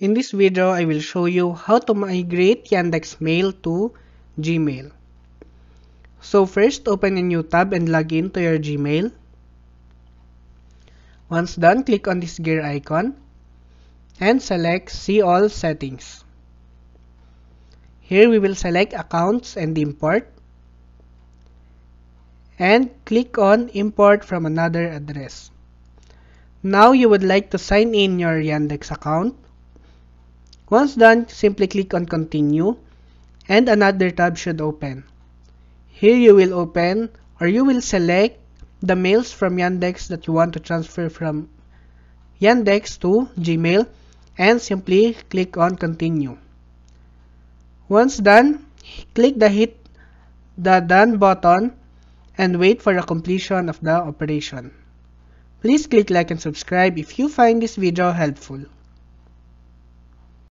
In this video, I will show you how to migrate Yandex Mail to Gmail. So first, open a new tab and log in to your Gmail. Once done, click on this gear icon and select See All Settings. Here we will select Accounts and Import and click on Import from another address. Now you would like to sign in your Yandex account. Once done, simply click on Continue and another tab should open. Here you will open or you will select the mails from Yandex that you want to transfer from Yandex to Gmail and simply click on Continue. Once done, click the hit the done button and wait for the completion of the operation. Please click like and subscribe if you find this video helpful.